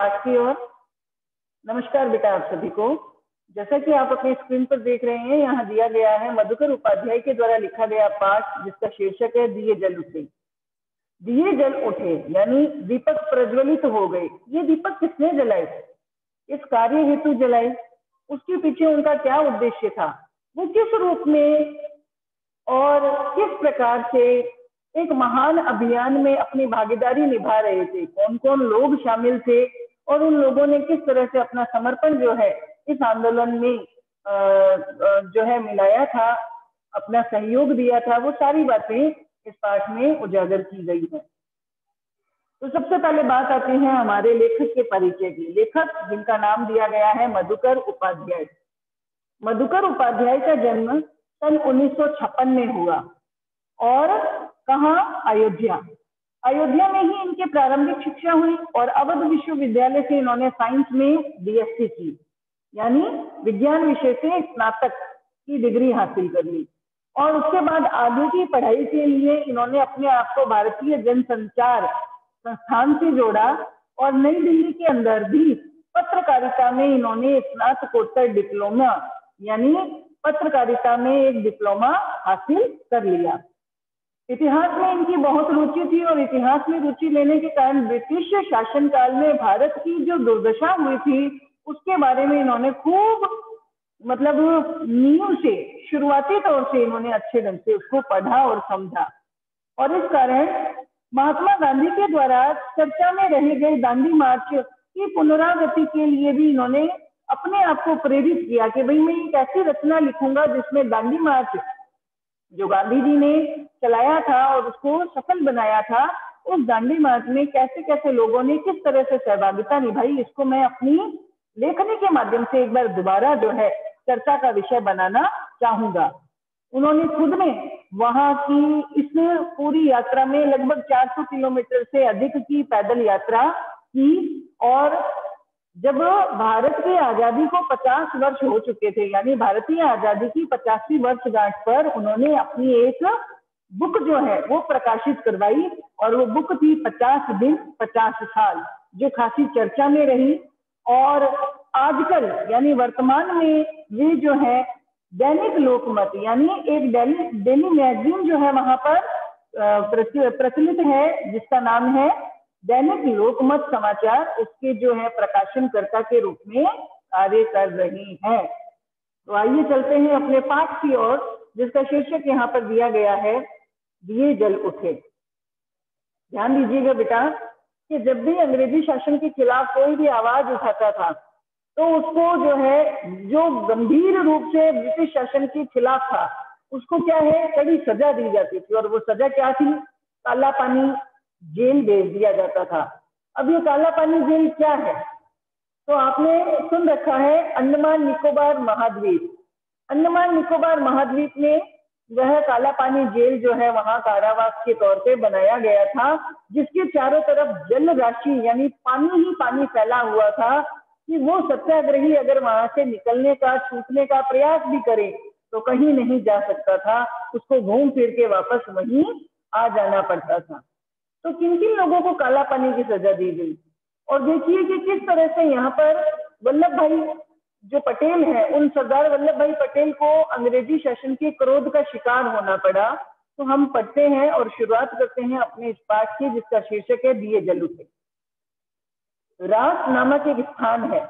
पाठ की ओर। नमस्कार बेटा आप सभी को। जैसा कि आप अपने स्क्रीन पर देख रहे हैं, यहाँ दिया गया है मधुकर उपाध्याय के द्वारा लिखा गया पाठ, जिसका शीर्षक है, दिए जल उठे। दिए जल उठे, यानी दीपक प्रज्वलित हो गए। ये दीपक किसने जलाए? इस कार्य हेतु जलाए। उसके पीछे उनका क्या उद्देश्य था? वो किस रूप में और किस प्रकार से एक महान अभियान में अपनी भागीदारी निभा रहे थे? कौन कौन लोग शामिल थे? और उन लोगों ने किस तरह से अपना समर्पण जो है, इस आंदोलन में जो है मिलाया था, अपना सहयोग दिया था, वो सारी बातें इस पाठ में उजागर की गई है। तो सबसे पहले बात आती है हमारे लेखक के परिचय की। लेखक जिनका नाम दिया गया है मधुकर उपाध्याय। मधुकर उपाध्याय का जन्म सन 1956 में हुआ और कहा? अयोध्या। अयोध्या में ही इनके प्रारंभिक शिक्षा हुई और अवध विश्वविद्यालय से इन्होंने साइंस में बीएससी की, यानी विज्ञान विषय से स्नातक की डिग्री हासिल कर ली। और उसके बाद आगे की पढ़ाई के लिए इन्होंने अपने आप को भारतीय जनसंचार संस्थान से जोड़ा और नई दिल्ली के अंदर भी पत्रकारिता में इन्होंने स्नातकोत्तर डिप्लोमा, यानी पत्रकारिता में एक डिप्लोमा हासिल कर लिया। इतिहास में इनकी बहुत रुचि थी और इतिहास में रुचि लेने के कारण ब्रिटिश शासनकाल में भारत की जो दुर्दशा हुई थी, उसके बारे में इन्होंने खूब मतलब नींव से, शुरुआती तौर से इन्होंने अच्छे ढंग से उसको पढ़ा और समझा। और इस कारण महात्मा गांधी के द्वारा चर्चा में रहे गए दांडी मार्च की पुनरावृत्ति के लिए भी इन्होंने अपने आप को प्रेरित किया कि भाई मैं एक ऐसी रचना लिखूँगा जिसमें दांडी मार्च जो गांधी जी ने चलाया था और उसको सफल बनाया था, उस दांडी मार्च में कैसे कैसे लोगों ने किस तरह से सहभागिता निभाई, इसको मैं अपनी लेखनी के माध्यम से एक बार दोबारा जो है चर्चा का विषय बनाना चाहूँगा। उन्होंने खुद में वहाँ की इस पूरी यात्रा में लगभग 400 किलोमीटर से अधिक की पैदल यात्रा की और जब भारत की आज़ादी को 50 वर्ष हो चुके थे, यानी भारतीय आज़ादी की पचासवीं वर्षगांठ पर उन्होंने अपनी एक बुक जो है वो प्रकाशित करवाई और वो बुक थी 50 दिन 50 साल, जो खासी चर्चा में रही। और आजकल, यानी वर्तमान में ये जो है दैनिक लोकमत, यानी एक डेली डेली मैगजीन जो है वहाँ पर प्रचलित है, जिसका नाम है दैनिक लोकमत समाचार उसके जो है प्रकाशनकर्ता के रूप में कार्य कर रही हैं। तो आइए चलते हैं अपने पाठ की ओर, जिसका शीर्षक यहाँ पर दिया गया है, दिए जल उठे। ध्यान दीजिएगा बेटा कि जब भी अंग्रेज़ी शासन के खिलाफ कोई भी आवाज़ उठाता था तो उसको जो है, जो गंभीर रूप से ब्रिटिश शासन के खिलाफ था, उसको क्या है, कड़ी सजा दी जाती थी। और वो सजा क्या थी? काला पानी जेल भेज दिया जाता था। अब ये काला पानी जेल क्या है? तो आपने सुन रखा है अंडमान निकोबार महाद्वीप। अंडमान निकोबार महाद्वीप में वह काला पानी जेल जो है, वहाँ कारावास के तौर पे बनाया गया था, जिसके चारों तरफ़ जल राशि यानी पानी ही पानी फैला हुआ था कि वो सत्याग्रही अगर वहाँ से निकलने का, छूटने का प्रयास भी करे तो कहीं नहीं जा सकता था। उसको घूम फिर के वापस वहीं आ जाना पड़ता था। तो किन किन लोगों को काला पानी की सजा दी गई? और देखिए कि किस तरह से यहाँ पर वल्लभ भाई जो पटेल है, उन सरदार वल्लभ भाई पटेल को अंग्रेज़ी शासन के क्रोध का शिकार होना पड़ा तो हम पढ़ते हैं और शुरुआत करते हैं अपने इस पाठ की, जिसका शीर्षक है दिए जल उठे। रास नामक एक स्थान है,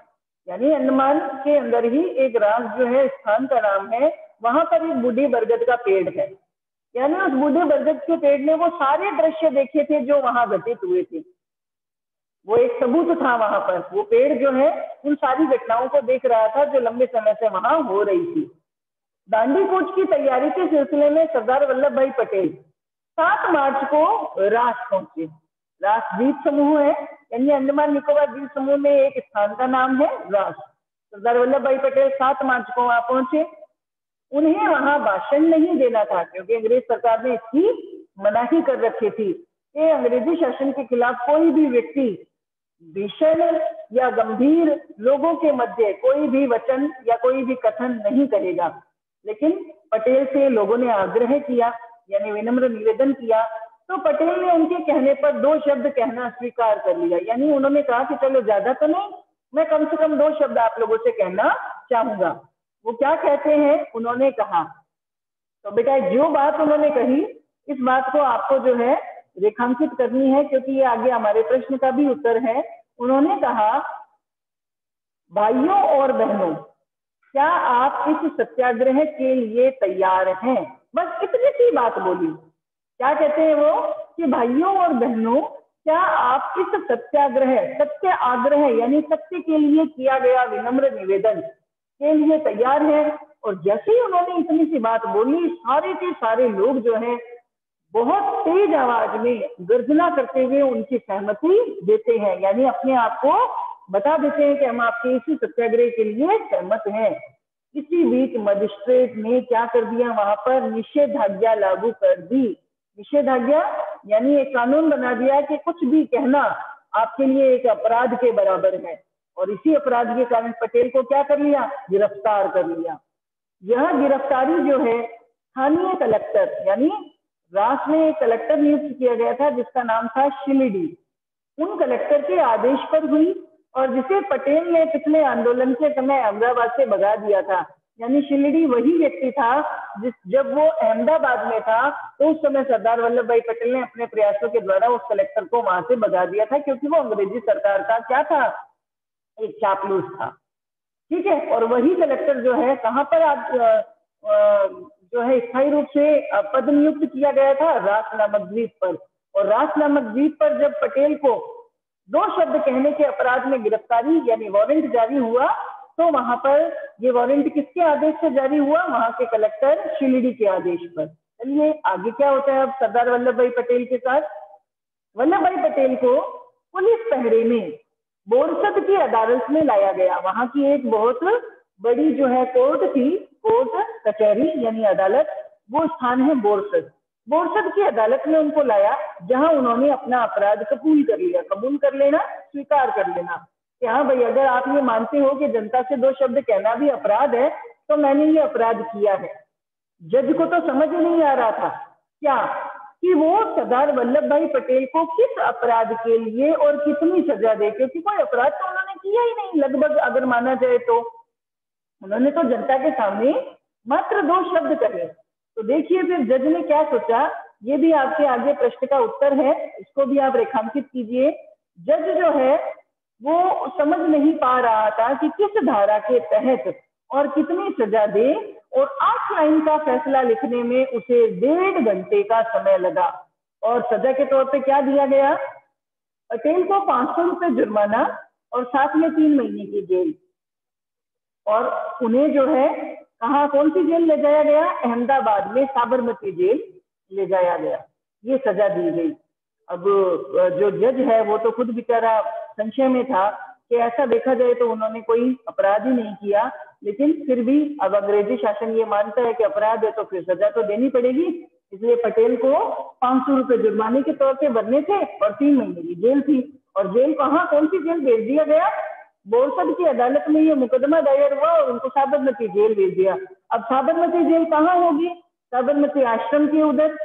यानी अंडमान के अंदर ही एक रास जो है, स्थान का नाम है, वहाँ पर एक बूढ़ी बरगद का पेड़ है। यानी उस बूढ़े बरगद के पेड़ ने वो सारे दृश्य देखे थे जो वहाँ घटित हुए थे। वो एक सबूत था वहाँ पर। वो पेड़ जो है, उन सारी घटनाओं को देख रहा था जो लंबे समय से वहाँ हो रही थी। दांडी कूच की तैयारी के सिलसिले में सरदार वल्लभ भाई पटेल सात मार्च को रास पहुँचे। रास द्वीप समूह है, यानी अंडमान निकोबार द्वीप समूह में एक स्थान का नाम है रास। सरदार वल्लभ भाई पटेल सात मार्च को वहाँ पहुँचे। उन्हें वहाँ भाषण नहीं देना था, क्योंकि अंग्रेज़ सरकार ने इसकी मनाही कर रखी थी कि अंग्रेज़ी शासन के खिलाफ कोई भी व्यक्ति भीषण या गंभीर लोगों के मध्य कोई भी वचन या कोई भी कथन नहीं करेगा। लेकिन पटेल से लोगों ने आग्रह किया, यानी विनम्र निवेदन किया तो पटेल ने उनके कहने पर दो शब्द कहना स्वीकार कर लिया। यानी उन्होंने कहा कि, चलो, ज़्यादा तो नहीं, मैं कम से कम दो शब्द आप लोगों से कहना चाहूँगा। वो क्या कहते हैं? उन्होंने कहा। तो बेटा, जो बात उन्होंने कही, इस बात को आपको जो है रेखांकित करनी है, क्योंकि ये आगे हमारे प्रश्न का भी उत्तर है। उन्होंने कहा, भाइयों और बहनों, क्या आप इस सत्याग्रह के लिए तैयार हैं? बस इतनी सी बात बोली। क्या कहते हैं वो? कि भाइयों और बहनों, क्या आप इस सत्याग्रह, सत्य आग्रह, यानी सत्य के लिए किया गया विनम्र निवेदन के लिए तैयार है और जैसे ही उन्होंने इतनी सी बात बोली, सारे के सारे लोग जो है, बहुत तेज आवाज़ में गर्जना करते हुए उनकी सहमति देते हैं, यानी अपने आप को बता देते हैं कि हम आपके इसी सत्याग्रह के लिए सहमत हैं। इसी बीच मजिस्ट्रेट ने क्या कर दिया? वहाँ पर निषेधाज्ञा लागू कर दी। निषेधाज्ञा, यानी एक कानून बना दिया कि कुछ भी कहना आपके लिए एक अपराध के बराबर है। और इसी अपराध के कारण पटेल को क्या कर लिया? गिरफ़्तार कर लिया। यह गिरफ्तारी जो है, स्थानीय कलेक्टर, यानी राष्ट्र में एक कलेक्टर नियुक्त किया गया था, जिसका नाम था शिलिडी। उन कलेक्टर के आदेश पर हुई और जिसे पटेल ने पिछले आंदोलन के समय अहमदाबाद से भगा दिया था। यानी शिल्डी वही व्यक्ति था, जिस, जब वो अहमदाबाद में था तो उस समय सरदार वल्लभ भाई पटेल ने अपने प्रयासों के द्वारा उस कलेक्टर को वहाँ से भगा दिया था, क्योंकि वो अंग्रेज़ी सरकार का क्या था? एक चापलूस था। ठीक है? और वही कलेक्टर जो है, कहाँ पर आज जो है, स्थायी रूप से पद नियुक्त किया गया था? रास नामक द्वीप पर। और रास नामक द्वीप पर जब पटेल को दो शब्द कहने के अपराध में गिरफ्तारी, यानी वारंट जारी हुआ तो वहाँ पर ये वारंट किसके आदेश से जारी हुआ? वहाँ के कलेक्टर शिलिडी के आदेश पर। चलिए, आगे क्या होता है अब सरदार वल्लभ भाई पटेल के साथ? वल्लभ भाई पटेल को पुलिस पहरे में बोरसद की अदालत में लाया गया। वहाँ की एक बहुत बड़ी जो है कोर्ट थी, कोर्ट, कचहरी यानी अदालत, वो स्थान है बोरसद। बोरसद की अदालत में उनको लाया, जहाँ उन्होंने अपना अपराध कबूल कर लिया। कबूल कर लेना, स्वीकार कर लेना। कि हाँ भाई, अगर आप ये मानते हो कि जनता से दो शब्द कहना भी अपराध है तो मैंने ये अपराध किया है। जज को तो समझ नहीं आ रहा था। क्या कि वो सरदार वल्लभ भाई पटेल को किस अपराध के लिए और कितनी सजा दे, क्योंकि कोई अपराध तो उन्होंने किया ही नहीं, लगभग अगर माना जाए तो। उन्होंने तो जनता के सामने मात्र दो शब्द कहे। तो देखिए फिर जज ने क्या सोचा, ये भी आपके आगे प्रश्न का उत्तर है, इसको भी आप रेखांकित कीजिए। जज जो है, वो समझ नहीं पा रहा था कि किस धारा के तहत और कितनी सजा दे और आठ लाइन का फैसला लिखने में उसे डेढ़ घंटे का समय लगा। और सजा के तौर पे क्या दिया गया? पटेल को पाँच सौ रुपए जुर्माना और साथ में तीन महीने की जेल। और उन्हें जो है, कहा, कौन सी जेल ले जाया गया? अहमदाबाद में साबरमती जेल ले जाया गया। ये सजा दी गई। अब जो जज है, वो तो खुद बेचारा संशय में था। कि ऐसा देखा जाए तो उन्होंने कोई अपराध ही नहीं किया। लेकिन फिर भी अब अंग्रेज़ी शासन ये मानता है कि अपराध है तो फिर सजा तो देनी पड़ेगी। इसलिए पटेल को पाँच सौ रुपए जुर्माने के तौर पे भरने थे और तीन महीने की जेल थी। और जेल कहाँ? कौन सी जेल? भेज दिया गया। बोरसद की अदालत में ये मुकदमा दायर हुआ और उनको साबरमती जेल भेज दिया। अब साबरमती जेल कहाँ होगी? साबरमती आश्रम के उधर,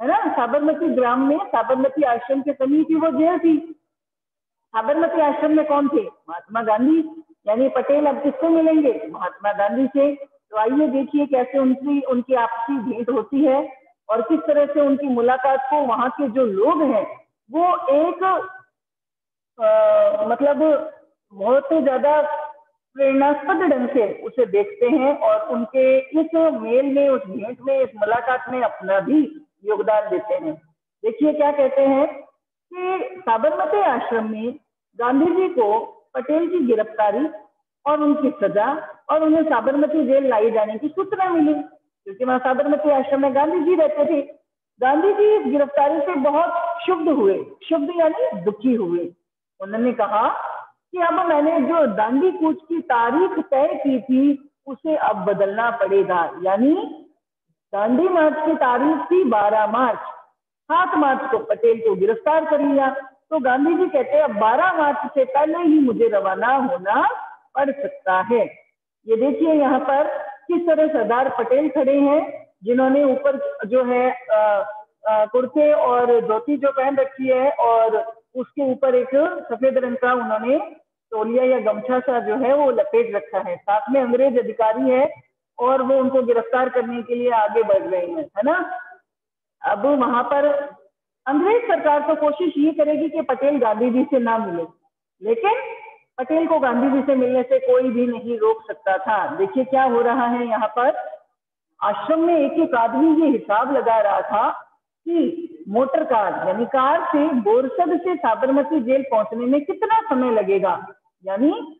है ना? साबरमती ग्राम में साबरमती आश्रम के समीप ही वो जेल थी। साबरमती आश्रम में कौन थे? महात्मा गांधी। यानी पटेल अब किससे मिलेंगे? महात्मा गांधी से। तो आइए देखिए कैसे उनकी उनकी आपसी भेंट होती है और किस तरह से उनकी मुलाकात को वहाँ के जो लोग हैं वो एक आ, मतलब बहुत ज़्यादा प्रेरणास्पद ढंग से उसे देखते हैं और उनके इस मेल में उस भेंट में इस मुलाकात में अपना भी योगदान देते हैं। देखिए क्या कहते हैं कि साबरमती आश्रम में गांधी जी को पटेल की गिरफ्तारी और उनकी सजा और उन्हें साबरमती जेल लाई जाने की सूचना मिली। क्योंकि वहाँ साबरमती आश्रम में गांधी जी रहते थे। गांधी जी इस गिरफ्तारी से बहुत शुभ हुए। शुभ यानी दुखी हुए। उन्होंने कहा कि अब मैंने जो दांडी कूच की तारीख तय की थी, उसे अब बदलना पड़ेगा। यानी दांडी मार्च की तारीख थी 12 मार्च। सात मार्च को पटेल को गिरफ़्तार कर लिया। तो गांधी जी कहते हैं बारह मार्च से पहले ही मुझे रवाना होना पड़ सकता है। ये देखिए यहाँ पर किस तरह सरदार पटेल खड़े हैं, जिन्होंने ऊपर जो है कुर्ते और धोती जो पहन रखी है और उसके ऊपर एक सफ़ेद रंग का उन्होंने तोलिया या गमछा सा जो है, वो लपेट रखा है। साथ में अंग्रेज़ अधिकारी है और वो उनको गिरफ़्तार करने के लिए आगे बढ़ रहे हैं, है ना? अब वहाँ पर अंग्रेज़ सरकार तो कोशिश ये करेगी कि पटेल गांधी जी से ना मिले। लेकिन पटेल को गांधी जी से मिलने से कोई भी नहीं रोक सकता था। देखिए क्या हो रहा है यहाँ पर। आश्रम में एक एक आदमी ये हिसाब लगा रहा था कि मोटर कार, यानी कार से बोरसद से साबरमती जेल पहुँचने में कितना समय लगेगा? यानी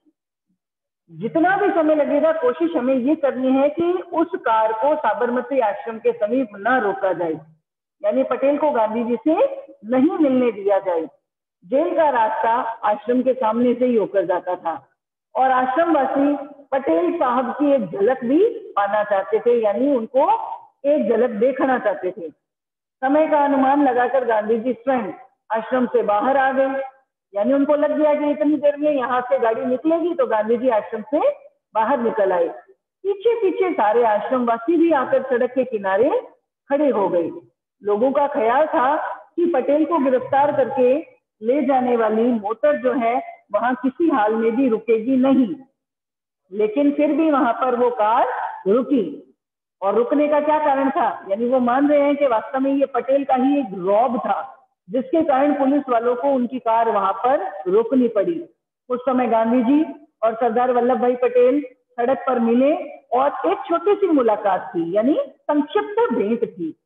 जितना भी समय लगेगा, कोशिश हमें ये करनी है कि उस कार को साबरमती आश्रम के समीप न रोका जाए। यानी पटेल को गांधी जी से नहीं मिलने दिया जाए। जेल का रास्ता आश्रम के सामने से ही होकर जाता था। और आश्रम वासी पटेल साहब की एक झलक भी पाना चाहते थे, यानी उनको एक झलक देखना चाहते थे। समय का अनुमान लगाकर गांधी जी स्वयं आश्रम से बाहर आ गए। यानी उनको लग गया कि इतनी देर में यहाँ से गाड़ी निकलेगी तो गांधी जी आश्रम से बाहर निकल आए। पीछे पीछे सारे आश्रम वासी भी आकर सड़क के किनारे खड़े हो गए। लोगों का ख्याल था कि पटेल को गिरफ़्तार करके ले जाने वाली मोटर जो है, वहाँ किसी हाल में भी रुकेगी नहीं। लेकिन फिर भी वहाँ पर वो कार रुकी। और रुकने का क्या कारण था? यानी वो मान रहे हैं कि वास्तव में ये पटेल का ही एक रॉब था, जिसके कारण पुलिस वालों को उनकी कार वहाँ पर रोकनी पड़ी। उस समय गांधी जी और सरदार वल्लभ भाई पटेल सड़क पर मिले और एक छोटी सी मुलाकात थी यानी संक्षिप्त भेंट थी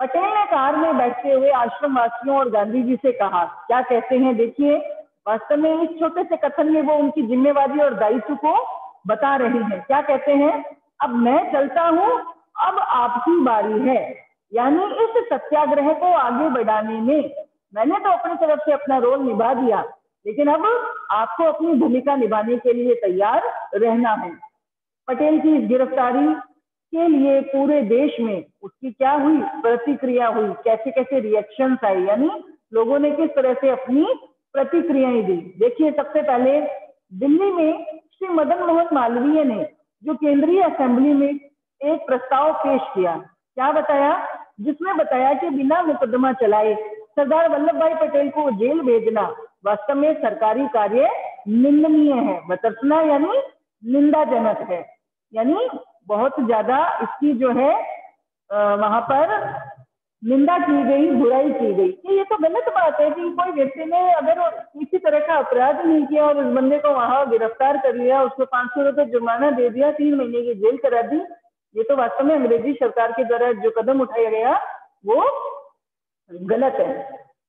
पटेल ने कार में बैठते हुए आश्रम वासियों और गांधी जी से कहा, क्या कहते हैं, देखिए, वास्तव में इस छोटे से कथन में वो उनकी जिम्मेवारी और दायित्व को बता रही है। क्या कहते हैं, अब मैं चलता हूँ, अब आपकी बारी है। यानी इस सत्याग्रह को आगे बढ़ाने में मैंने तो अपनी तरफ़ से अपना रोल निभा दिया, लेकिन अब आपको अपनी भूमिका निभाने के लिए तैयार रहना है। पटेल की इस गिरफ्तारी के लिए पूरे देश में उसकी क्या हुई? प्रतिक्रिया हुई। कैसे कैसे रिएक्शन आए यानी लोगों ने किस तरह से अपनी प्रतिक्रियाएँ दी? देखिए, सबसे पहले दिल्ली में श्री मदन मोहन मालवीय ने जो केंद्रीय असेंबली में एक प्रस्ताव पेश किया, क्या बताया? जिसमें बताया कि बिना मुकदमा चलाए सरदार वल्लभ भाई पटेल को जेल भेजना वास्तव में सरकारी कार्य निंदनीय है बतरसना यानी निंदाजनक है। यानी बहुत ज़्यादा इसकी जो है वहाँ पर निंदा की गई, बुराई की गई। कि ये तो गलत बात है कि कोई व्यक्ति ने अगर किसी तरह का अपराध नहीं किया और उस बंदे को वहाँ गिरफ़्तार कर लिया, उसको पाँच सौ रुपये जुर्माना दे दिया, तीन महीने की जेल करा दी, ये तो वास्तव में अंग्रेज़ी सरकार के द्वारा जो कदम उठाया गया, वो गलत है।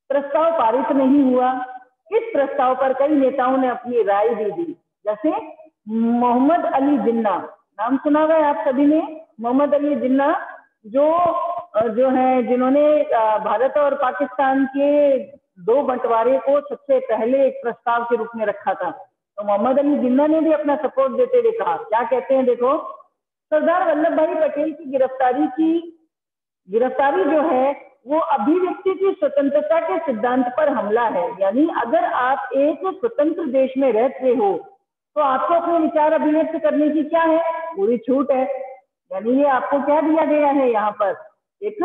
प्रस्ताव पारित नहीं हुआ। इस प्रस्ताव पर कई नेताओं ने अपनी राय भी दी। जैसे मोहम्मद अली जिन्ना नाम सुना हुआ है आप सभी ने? मोहम्मद अली जिन्ना, जो जो है, जिन्होंने भारत और पाकिस्तान के दो बंटवारे को सबसे पहले एक प्रस्ताव के रूप में रखा था। तो मोहम्मद अली जिन्ना ने भी अपना सपोर्ट देते हुए कहा। क्या कहते हैं देखो, सरदार वल्लभ भाई पटेल की गिरफ्तारी की, गिरफ्तारी जो है, वो अभिव्यक्ति की स्वतंत्रता के सिद्धांत पर हमला है। यानी अगर आप एक स्वतंत्र देश में रहते हो तो आपको अपने विचार अभिव्यक्त करने की क्या है? पूरी छूट है। यानी ये आपको क्या दिया गया है यहाँ पर? एक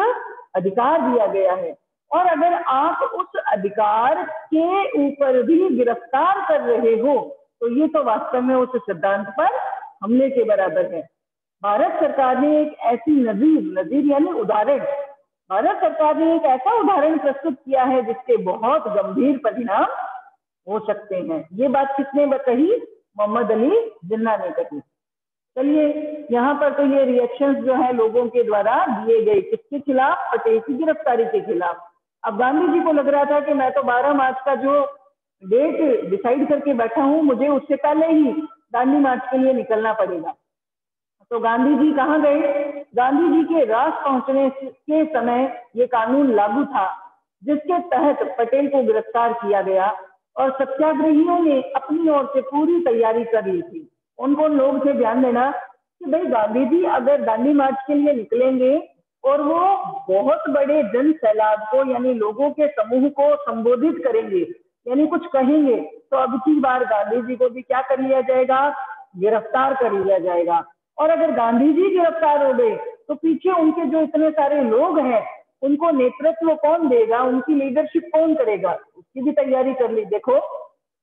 अधिकार दिया गया है। और अगर आप उस अधिकार के ऊपर भी गिरफ़्तार कर रहे हो तो ये तो वास्तव में उस सिद्धांत पर हमले के बराबर है। भारत सरकार ने एक ऐसी नजीर नजीर यानी उदाहरण, भारत सरकार ने एक ऐसा उदाहरण प्रस्तुत किया है जिसके बहुत गंभीर परिणाम हो सकते हैं। ये बात किसने बताई मोहम्मद अली जिन्ना ने कही। चलिए, यहाँ पर तो ये रिएक्शंस जो है लोगों के द्वारा दिए गए किसके खिलाफ? पटेल की गिरफ्तारी के खिलाफ। अब गांधी जी को लग रहा था कि मैं तो 12 मार्च का जो डेट डिसाइड करके बैठा हूँ, मुझे उससे पहले ही दांडी मार्च के लिए निकलना पड़ेगा। तो गांधी जी कहाँ गए? गांधी जी के रास पहुँचने के समय ये कानून लागू था, जिसके तहत पटेल को गिरफ़्तार किया गया। और सत्याग्रहियों ने अपनी ओर से पूरी तैयारी कर ली थी। उनको लोग थे ध्यान देना कि भाई गांधी जी अगर दांडी मार्च के लिए निकलेंगे और वो बहुत बड़े जन सैलाब को, यानी लोगों के समूह को संबोधित करेंगे, यानी कुछ कहेंगे तो अब की बार गांधी जी को भी क्या कर लिया जाएगा? गिरफ़्तार कर लिया जाएगा। और अगर गांधी जी गिरफ़्तार हो गए तो पीछे उनके जो इतने सारे लोग हैं उनको नेतृत्व कौन देगा? उनकी लीडरशिप कौन करेगा? उसकी भी तैयारी कर ली। देखो,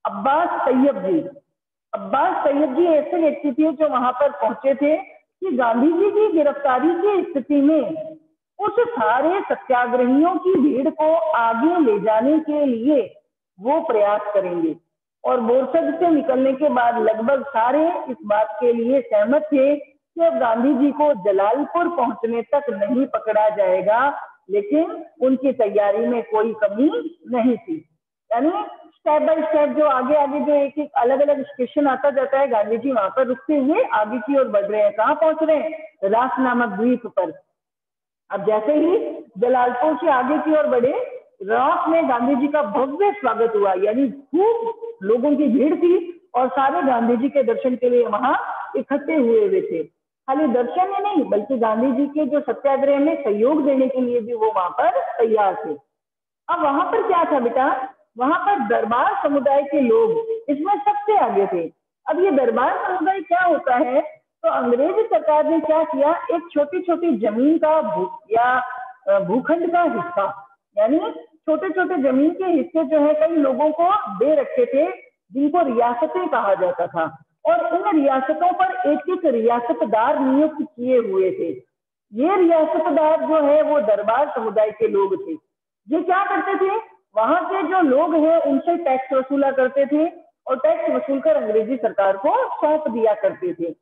अब्बास तैयब जी। अब्बास तैयब जी ऐसे व्यक्ति थे जो वहाँ पर पहुँचे थे कि गांधी जी की गिरफ्तारी की स्थिति में उस सारे सत्याग्रहियों की भीड़ को आगे ले जाने के लिए वो प्रयास करेंगे। और बोरसद से निकलने के बाद लगभग सारे इस बात के लिए सहमत थे कि अब गांधी जी को जलालपुर पहुँचने तक नहीं पकड़ा जाएगा। लेकिन उनकी तैयारी में कोई कमी नहीं थी। यानी स्टेप बाय स्टेप जो आगे आगे जो एक एक अलग अलग स्टेशन आता जाता है गांधी जी वहाँ पर रुकते हुए आगे की ओर बढ़ रहे हैं। कहाँ पहुँच रहे हैं? रास नामक द्वीप पर। अब जैसे ही जलालपुर से आगे की ओर बढ़े रात में गांधी जी का भव्य स्वागत हुआ। यानी खूब लोगों की भीड़ थी और सारे गांधी जी के दर्शन के लिए वहाँ इकट्ठे हुए हुए थे। खाली दर्शन ही नहीं, बल्कि गांधी जी के जो सत्याग्रह में सहयोग देने के लिए भी वो वहाँ पर तैयार थे। अब वहाँ पर क्या था बेटा? वहाँ पर दरबार समुदाय के लोग इसमें सबसे आगे थे। अब ये दरबार समुदाय क्या होता है? तो अंग्रेज़ सरकार ने क्या किया? एक छोटी छोटी ज़मीन का भू, या भूखंड का हिस्सा, यानी छोटे छोटे ज़मीन के हिस्से जो है, कई लोगों को दे रखे थे, जिनको रियासतें कहा जाता था। और इन रियासतों पर एक एक रियासतदार नियुक्त किए हुए थे। ये रियासतदार जो है, वो दरबार समुदाय के लोग थे। ये क्या करते थे? वहाँ के जो लोग हैं, उनसे टैक्स वसूला करते थे और टैक्स वसूल कर अंग्रेज़ी सरकार को सौंप दिया करते थे।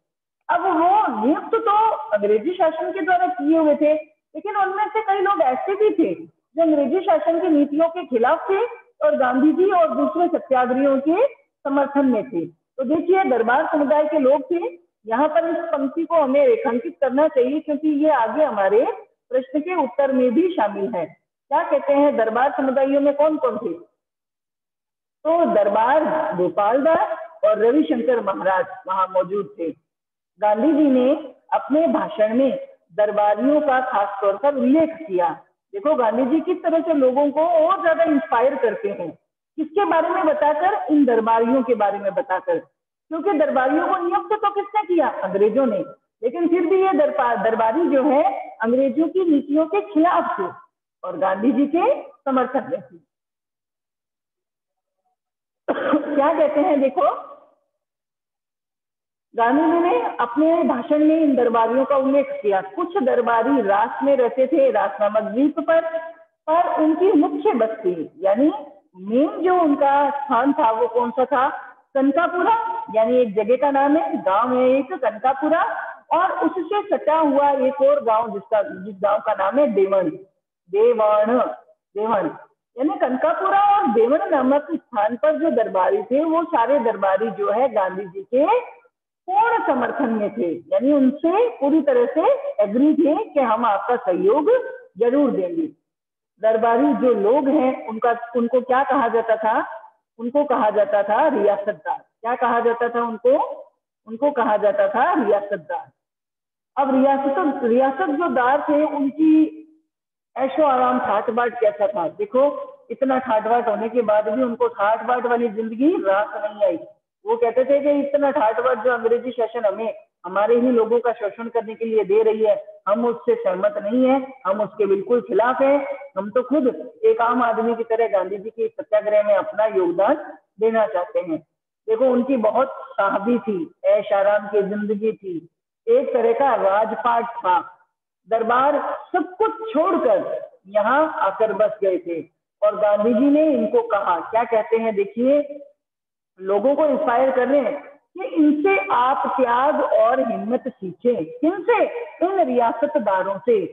अब वो नियुक्त तो अंग्रेज़ी शासन के द्वारा किए हुए थे, लेकिन उनमें से कई लोग ऐसे भी थे जो अंग्रेज़ी शासन की नीतियों के खिलाफ थे और गांधी जी और दूसरे सत्याग्रहियों के समर्थन में थे। तो देखिए, दरबार समुदाय के लोग थे। यहाँ पर इस पंक्ति को हमें रेखांकित करना चाहिए, क्योंकि ये आगे हमारे प्रश्न के उत्तर में भी शामिल है। क्या कहते हैं, दरबार समुदायों में कौन कौन थे? तो दरबार गोपाल दास और रविशंकर महाराज वहाँ मौजूद थे। गांधी जी ने अपने भाषण में दरबारियों का खास तौर पर उल्लेख किया। देखो, गांधी जी किस तरह से लोगों को और ज़्यादा इंस्पायर करते हैं। किसके बारे में बताकर, इन दरबारियों के बारे में बताकर। क्योंकि दरबारियों को नियुक्त तो किसने किया? अंग्रेज़ों ने। लेकिन फिर भी ये दरबारी जो है, अंग्रेज़ों की नीतियों के खिलाफ थे और गांधी जी के समर्थक में थे। क्या कहते हैं, देखो, गांधी जी ने अपने भाषण में इन दरबारियों का उल्लेख किया। कुछ दरबारी रास में रहते थे, रास नामक द्वीप पर पर उनकी मुख्य बस्ती, यानी मेन जो उनका स्थान था वो कौन सा था? कनकापुरा, यानी एक जगह का नाम है, गाँव है एक, कनकापुरा, और उससे सटा हुआ एक और गाँव जिसका, जिस गाँव का नाम है देवन देवण देवन यानी कनकापुरा और देवन नामक स्थान पर जो दरबारी थे, वो सारे दरबारी जो है गांधी जी के पूर्ण समर्थन में थे। यानी उनसे पूरी तरह से एग्री थे कि हम आपका सहयोग ज़रूर देंगे। दरबारी जो लोग हैं, उनका, उनको क्या कहा जाता था? उनको कहा जाता था रियासतदार। क्या कहा जाता था उनको? उनको कहा जाता था रियासतदार। अब रियासत रियासत जो दार थे, उनकी ऐशो आराम ठाट बाट कैसा था? देखो, इतना ठाट बाट होने के बाद भी उनको ठाट बाट वाली ज़िंदगी रात नहीं आई। वो कहते थे कि इतना ठाट बाट जो अंग्रेज़ी शासन हमें, हमारे ही लोगों का शोषण करने के लिए दे रही है हम उससे सहमत नहीं है, हम उसके बिल्कुल खिलाफ है। हम तो खुद एक आम आदमी की तरह गांधी जी के सत्याग्रह में अपना योगदान देना चाहते हैं। देखो, उनकी बहुत साहबी थी ऐश आराम की ज़िंदगी थी। एक तरह का राजपाट था। दरबार सब कुछ छोड़कर यहाँ आकर बस गए थे। और गांधी जी ने इनको कहा, क्या कहते हैं, देखिए, लोगों को इंस्पायर कर रहे हैं। कि इनसे आप त्याग और हिम्मत सीखें। किनसे? इन रियासतदारों से,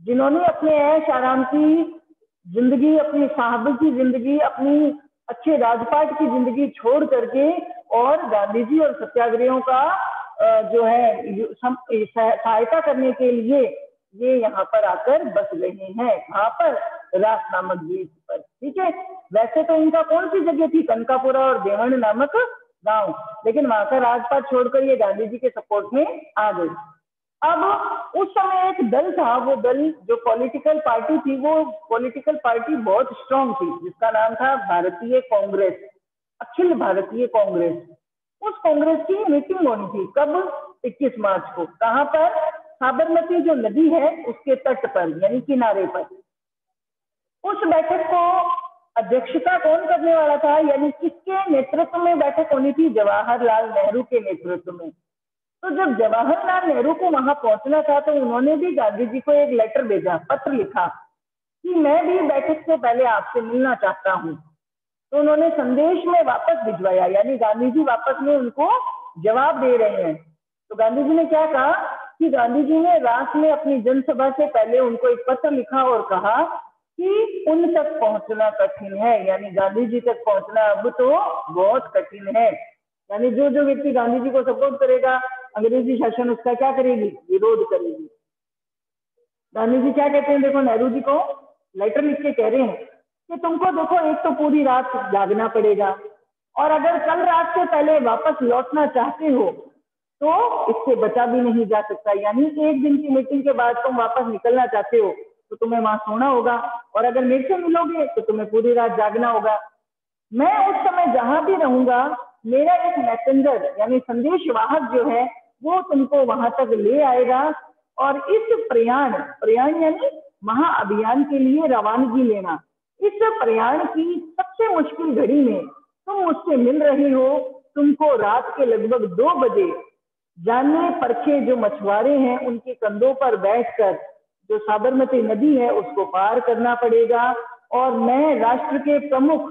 जिन्होंने अपने ऐश आराम की ज़िंदगी, अपनी साहब की ज़िंदगी, अपनी अच्छे राजपाट की ज़िंदगी छोड़ करके और गांधी जी और सत्याग्रहियों का जो है सहायता करने के लिए ये यहाँ पर आकर बस रहे हैं। यहाँ पर रास नामक द्वीप पर, ठीक है? वैसे तो इनका कौन सी जगह थी? कनकापुरा और देवण नामक गाँव लेकिन वहाँ का राजपाट छोड़कर ये गांधी जी के सपोर्ट में आ गई। अब उस समय एक दल था, वो दल जो पॉलिटिकल पार्टी थी, वो पॉलिटिकल पार्टी बहुत स्ट्रांग थी, जिसका नाम था भारतीय कांग्रेस, अखिल भारतीय कांग्रेस। उस कांग्रेस की मीटिंग होनी थी कब? 21 मार्च को। कहाँ पर? साबरमती जो नदी है, उसके तट पर, यानी किनारे पर। उस बैठक को अध्यक्षता कौन करने वाला था? यानी किसके नेतृत्व में बैठक होनी थी? जवाहरलाल नेहरू के नेतृत्व में। तो जब जवाहरलाल नेहरू को वहाँ पहुँचना था तो उन्होंने भी गांधी जी को एक लेटर भेजा, पत्र लिखा कि मैं भी बैठक से पहले आपसे मिलना चाहता हूँ। तो उन्होंने संदेश में वापस भिजवाया, यानी गांधी जी वापस में उनको जवाब दे रहे हैं। तो गांधी जी ने क्या कहा कि गांधी जी ने रात में अपनी जनसभा से पहले उनको एक पत्र लिखा और कहा कि उन तक पहुँचना कठिन है। यानी गांधी जी तक पहुँचना अब तो बहुत कठिन है। यानी जो जो व्यक्ति गांधी जी को सपोर्ट करेगा, अंग्रेज़ी शासन उसका क्या करेगी? विरोध करेगी। गांधी जी क्या कहते हैं? देखो, नेहरू जी को लेटर लिख के कह रहे हैं कि तुमको देखो, एक तो पूरी रात जागना पड़ेगा। और अगर कल रात से पहले वापस लौटना चाहते हो तो इससे बचा भी नहीं जा सकता। यानी एक दिन की मीटिंग के बाद तुम वापस निकलना चाहते हो। तो तुम्हें वहाँ सोना होगा। और अगर मेरे से मिलोगे तो तुम्हें पूरी रात जागना होगा। मैं उस समय जहाँ भी रहूँगा, मेरा एक मैसेंजर यानी संदेश वाहक जो है, वो तुमको वहाँ तक ले आएगा। और इस प्रयाण प्रयाण यानी महाअभियान के लिए रवानगी लेना, इस प्रयाण की सबसे मुश्किल घड़ी में तुम मुझसे मिल रहे हो। तुमको रात के लगभग दो बजे जाने परखे जो मछुआरे हैं, उनके कंधों पर बैठकर जो साबरमती नदी है, उसको पार करना पड़ेगा। और मैं राष्ट्र के प्रमुख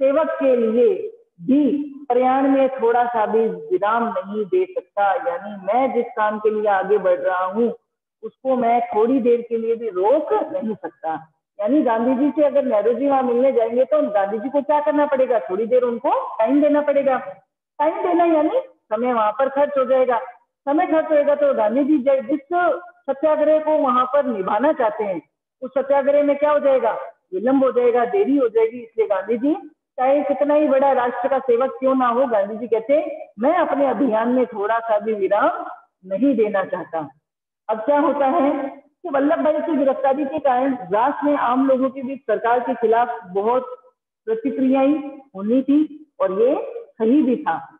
सेवक के लिए भी प्रयाण में थोड़ा सा भी विराम नहीं दे सकता। यानी मैं जिस काम के लिए आगे बढ़ रहा हूँ, उसको मैं थोड़ी देर के लिए भी रोक नहीं सकता। यानी गांधी जी से अगर नेहरू जी वहाँ मिलने जाएँगे तो गांधी जी को क्या करना पड़ेगा? थोड़ी देर उनको टाइम देना पड़ेगा। टाइम देना यानी समय वहाँ पर खर्च हो जाएगा। समय खर्च होगा तो गांधी जी जिस सत्याग्रह को वहाँ पर निभाना चाहते हैं उस सत्याग्रह में क्या हो जाएगा? विलंब हो जाएगा, देरी हो जाएगी, इसलिए गांधी जी चाहे कितना ही बड़ा राष्ट्र का सेवक क्यों ना हो गांधी जी कहते हैं, मैं अपने अभियान में थोड़ा सा भी विराम नहीं देना चाहता। अब क्या होता है कि वल्लभ भाई की गिरफ्तारी के कारण राष्ट्र में आम लोगों के बीच सरकार के खिलाफ बहुत प्रतिक्रियाएँ होनी थी और ये सही भी था।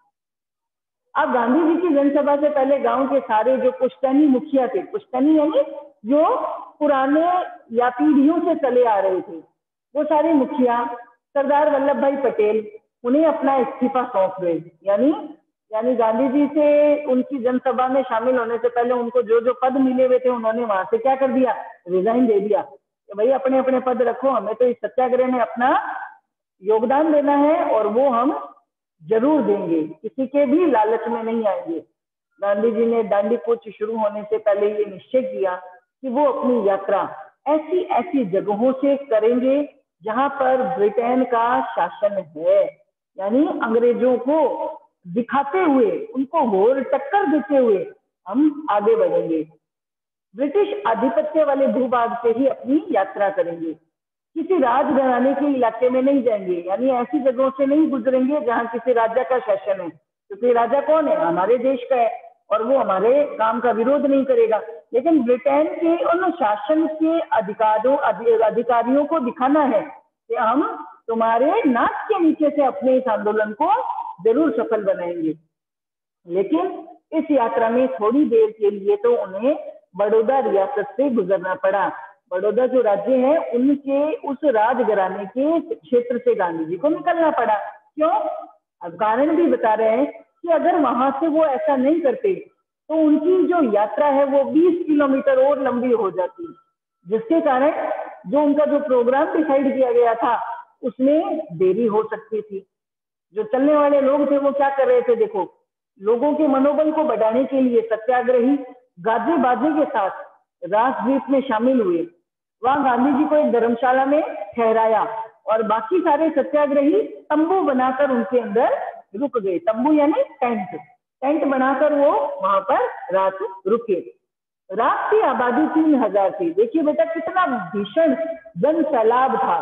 अब गांधी जी की जनसभा से पहले गाँव के सारे जो पुश्तनी मुखिया थे, पुश्तनी यानी जो पुराने या पीढ़ियों से चले आ रहे थे, वो सारे मुखिया, सरदार वल्लभ भाई पटेल, उन्हें अपना इस्तीफा सौंप गए। यानी यानी गांधी जी से उनकी जनसभा में शामिल होने से पहले उनको जो जो पद मिले हुए थे, उन्होंने वहाँ से क्या कर दिया? रिजाइन दे दिया। भाई अपने अपने पद रखो, हमें तो इस सत्याग्रह में अपना योगदान देना है और वो हम ज़रूर देंगे। किसी के भी लालच में नहीं आएँगे। गांधी जी ने दांडी कूच शुरू होने से पहले ये निश्चय किया कि वो अपनी यात्रा ऐसी ऐसी जगहों से करेंगे जहाँ पर ब्रिटेन का शासन है। यानी अंग्रेज़ों को दिखाते हुए, उनको घोर टक्कर देते हुए हम आगे बढ़ेंगे। ब्रिटिश आधिपत्य वाले भूभाग से ही अपनी यात्रा करेंगे। किसी राज घराने के इलाके में नहीं जाएँगे, यानी ऐसी जगहों से नहीं गुजरेंगे जहाँ किसी राजा का शासन है। क्योंकि राजा कौन है? हमारे देश का है और वो हमारे काम का विरोध नहीं करेगा। लेकिन ब्रिटेन के उन शासन के अधिकारों अधिकारियों को दिखाना है कि हम तुम्हारे नाक के नीचे से अपने इस आंदोलन को ज़रूर सफल बनाएँगे। लेकिन इस यात्रा में थोड़ी देर के लिए तो उन्हें बड़ौदा रियासत से गुजरना पड़ा। बड़ौदा जो राज्य है, उनके उस राजघराने के क्षेत्र से गांधी जी को निकलना पड़ा। क्यों? कारण भी बता रहे हैं कि अगर वहाँ से वो ऐसा नहीं करते तो उनकी जो यात्रा है वो 20 किलोमीटर और लंबी हो जाती। जिसके कारण जो उनका जो प्रोग्राम डिसाइड किया गया था, उसमें देरी हो सकती थी। जो चलने वाले लोग थे, वो क्या कर रहे थे, देखो। लोगों के मनोबल को बढ़ाने के लिए सत्याग्रही, गाजे बाजे के साथ राजद्वीप में शामिल हुए। वहाँ गांधी जी को एक धर्मशाला में ठहराया और बाकी सारे सत्याग्रही तंबू बनाकर उनके अंदर रुक गए। तंबू यानी टेंट। टेंट बनाकर वो वहाँ पर रात रुके। रात की आबादी तीन हज़ार थी। देखिए बेटा, कितना भीषण जन सैलाब था।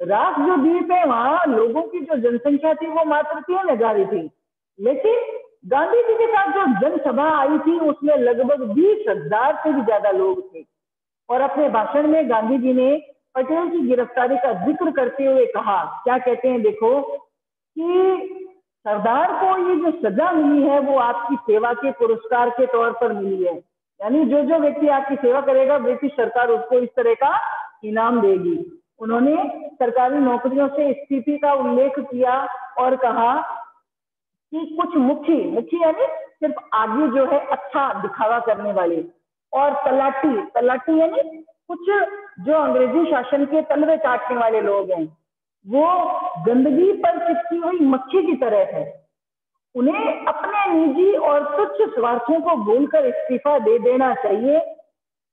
रात जो द्वीप है वहाँ लोगों की जो जनसंख्या थी, वो मात्र तीन हज़ार ही थी। लेकिन गांधी जी के साथ जो जनसभा आई थी, उसमें लगभग बीस हज़ार से भी ज़्यादा लोग थे। और अपने भाषण में गांधी जी ने पटेल की गिरफ्तारी का ज़िक्र करते हुए कहा, क्या कहते हैं देखो, कि सरदार को ये जो सजा मिली है, वो आपकी सेवा के पुरस्कार के तौर पर मिली है। यानी जो जो व्यक्ति आपकी सेवा करेगा, ब्रिटिश सरकार उसको इस तरह का इनाम देगी। उन्होंने सरकारी नौकरियों से स्थिति का उल्लेख किया और कहा कि कुछ मुखी मुखी यानी सिर्फ़ आगे जो है अच्छा दिखावा करने वाले। और तलाटी तलाटी यानी कुछ जो अंग्रेज़ी शासन के तलवे काटने वाले लोग हैं, वो गंदगी पर चिपकी हुई मक्खी की तरह है। उन्हें अपने निजी और तुच्छ स्वार्थों को भूलकर इस्तीफा दे देना चाहिए।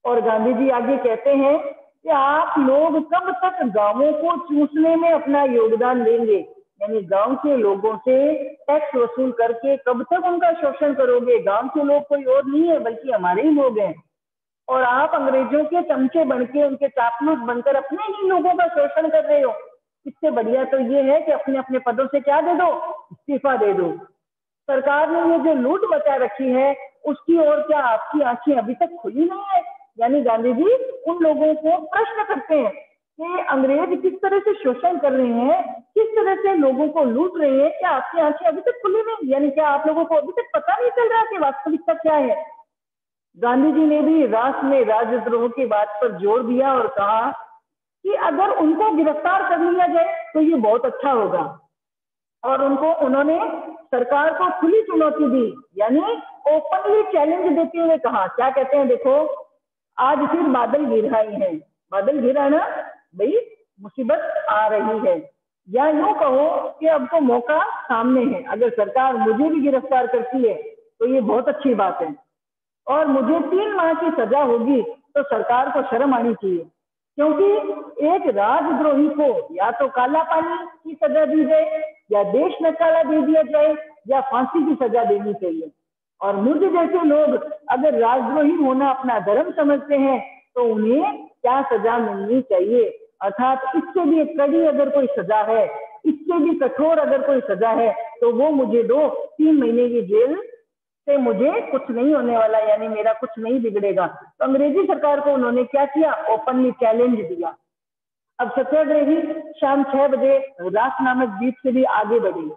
और गांधी जी आगे कहते हैं कि आप लोग कब तक गाँवों को चूसने में अपना योगदान देंगे? यानी गाँव के लोगों से टैक्स वसूल करके कब तक उनका शोषण करोगे? गाँव के लोग कोई और नहीं है, बल्कि हमारे ही लोग हैं। और आप अंग्रेज़ों के चमचे बन के उनके चापलूस बनकर अपने ही लोगों का शोषण कर रहे हो। इससे बढ़िया तो ये है कि अपने अपने पदों से क्या दे दो? इस्तीफा दे दो। सरकार ने ये जो लूट बचा रखी है, उसकी ओर क्या आपकी आँखें अभी तक खुली नहीं है? यानी गांधी जी, उन लोगों को प्रश्न करते हैं कि अंग्रेज़ किस तरह से शोषण कर रहे हैं, किस तरह से लोगों को लूट रहे हैं, क्या आपकी आँखें अभी तक खुली नहीं? यानी क्या आप लोगों को अभी तक पता नहीं चल रहा कि वास्तविकता क्या है? गांधी जी ने भी राष्ट्र में राजद्रोह की बात पर ज़ोर दिया और कहा कि अगर उनको गिरफ़्तार कर लिया जाए तो ये बहुत अच्छा होगा। और उनको, उन्होंने सरकार को खुली चुनौती दी, यानी ओपनली चैलेंज देते हुए कहा। क्या कहते हैं, देखो, आज फिर बादल गिर रहे हैं। बादल गिर गिरा भाई मुसीबत आ रही है। या यूँ कहो कि अब तो मौका सामने है। अगर सरकार मुझे भी गिरफ़्तार करती है तो ये बहुत अच्छी बात है। और मुझे तीन माह की सजा होगी तो सरकार को शर्म आनी चाहिए। क्योंकि एक राजद्रोही को या तो काला पानी की सजा दी जाए, या देश में काला दे दिया जाए, या फांसी की सजा देनी चाहिए। और मुझे जैसे लोग अगर राजद्रोही होना अपना धर्म समझते हैं तो उन्हें क्या सजा मिलनी चाहिए? अर्थात इससे भी कड़ी अगर कोई सजा है, इससे भी कठोर अगर कोई सजा है तो वो मुझे दो, तीन महीने की जेल से मुझे कुछ नहीं होने वाला, यानी मेरा कुछ नहीं बिगड़ेगा। तो अंग्रेज़ी सरकार को उन्होंने क्या किया? ओपनली चैलेंज दिया। अब सत्याग्रही शाम छह बजे रास नामक द्वीप से भी आगे बढ़े।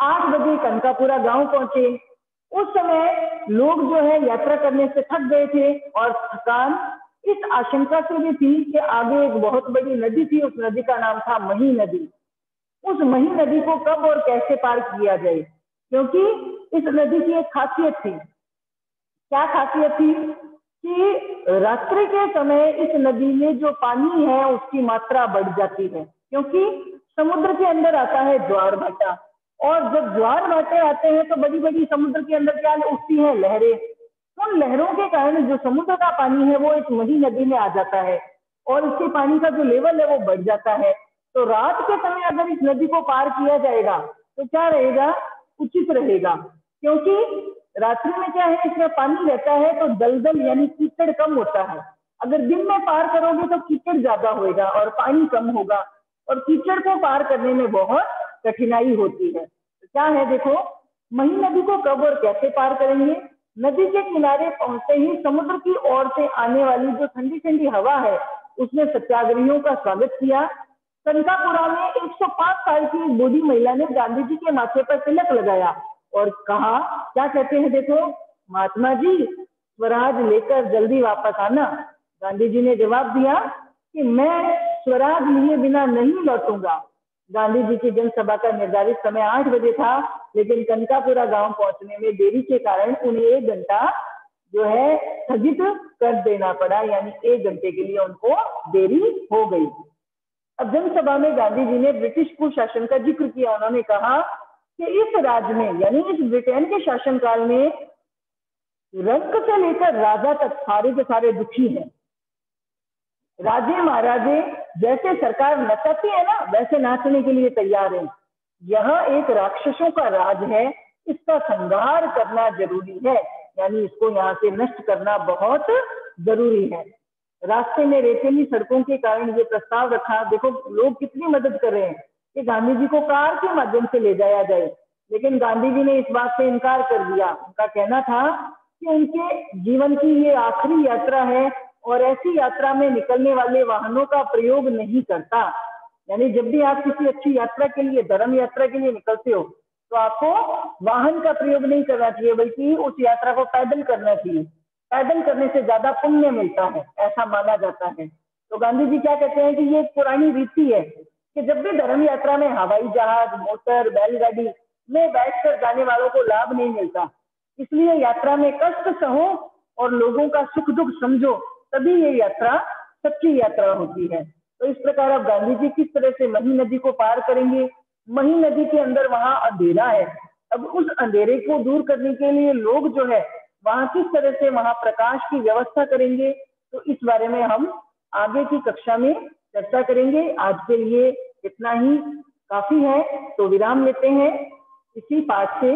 आठ बजे कनकापुरा गाँव पहुँचे। उस समय लोग जो है यात्रा करने से थक गए थे और थकान इस आशंका से भी थी कि आगे एक बहुत बड़ी नदी थी, उस नदी का नाम था मही नदी। उस मही नदी को कब और कैसे पार किया जाए? क्योंकि इस नदी की एक खासियत थी। क्या खासियत थी? कि रात्रि के समय इस नदी में जो पानी है, उसकी मात्रा बढ़ जाती है। क्योंकि समुद्र के अंदर आता है ज्वार भाटा। और जब ज्वार भाटे आते हैं तो बड़ी बड़ी समुद्र के अंदर क्या उठती है? लहरें। उन लहरों के कारण जो समुद्र का पानी है, वो एक मही नदी में आ जाता है और इसके पानी का जो लेवल है, वो बढ़ जाता है। तो रात के समय अगर इस नदी को पार किया जाएगा तो क्या रहेगा? उचित रहेगा। क्योंकि रात्रि में क्या है, इसमें पानी रहता है तो दलदल यानी कीचड़ कम होता है। अगर दिन में पार करोगे तो कीचड़ ज़्यादा होगा और पानी कम होगा। और कीचड़ को पार करने में बहुत कठिनाई होती है। तो क्या है, देखो, मही नदी को कब और कैसे पार करेंगे? नदी के किनारे पहुँचते ही समुद्र की ओर से आने वाली जो ठंडी ठंडी हवा है, उसने सत्याग्रहियों का स्वागत किया। कनकापुरा में 105 साल की एक बूढ़ी महिला ने गांधी जी के माथे पर तिलक लगाया और कहा, क्या कहते हैं देखो, महात्मा जी, स्वराज लेकर जल्दी वापस आना। गांधी जी ने जवाब दिया कि मैं स्वराज लिए बिना नहीं लौटूँगा। गांधी जी की जनसभा का निर्धारित समय आठ बजे था, लेकिन कनकापुरा गाँव पहुँचने में देरी के कारण उन्हें एक घंटा जो है स्थगित कर देना पड़ा, यानी एक घंटे के लिए उनको देरी हो गई अब जनसभा में गांधी जी ने ब्रिटिश कुशासन का ज़िक्र किया। उन्होंने कहा कि इस राज्य में, यानी इस ब्रिटेन के शासनकाल में रंग से लेकर राजा तक सारे के सारे दुखी हैं। राजे महाराजे, जैसे सरकार नचाती है ना, वैसे नाचने के लिए तैयार है। यह एक राक्षसों का राज है, इसका संहार करना ज़रूरी है, यानी इसको यहाँ से नष्ट करना बहुत ज़रूरी है। रास्ते में रेतीली सड़कों के कारण ये प्रस्ताव रखा, देखो लोग कितनी मदद कर रहे हैं। कि गांधी जी को कार के माध्यम से ले जाया जाए, लेकिन गांधी जी ने इस बात से इनकार कर दिया। उनका कहना था कि उनके जीवन की ये आखिरी यात्रा है और ऐसी यात्रा में निकलने वाले वाहनों का प्रयोग नहीं करता। यानी जब भी आप किसी अच्छी यात्रा के लिए, धर्म यात्रा के लिए निकलते हो तो आपको वाहन का प्रयोग नहीं करना चाहिए, बल्कि उस यात्रा को पैदल करना चाहिए। पैदल करने से ज़्यादा पुण्य मिलता है, ऐसा माना जाता है। तो गांधी जी क्या कहते हैं कि ये एक पुरानी रीति है कि जब भी धर्म यात्रा में हवाई जहाज़, मोटर, बैलगाड़ी में बैठकर जाने वालों को लाभ नहीं मिलता। इसलिए यात्रा में कष्ट सहो और लोगों का सुख दुख समझो। तभी ये यात्रा सच्ची यात्रा होती है। तो इस प्रकार अब गांधी जी किस तरह से मही नदी को पार करेंगे? मही नदी के अंदर वहाँ अंधेरा है। अब उस अंधेरे को दूर करने के लिए लोग जो है, वहाँ किस तरह से वहाँ प्रकाश की व्यवस्था करेंगे? तो इस बारे में हम आगे की कक्षा में चर्चा करेंगे। आज के लिए इतना ही। काफ़ी है तो विराम लेते हैं। इसी पाठ से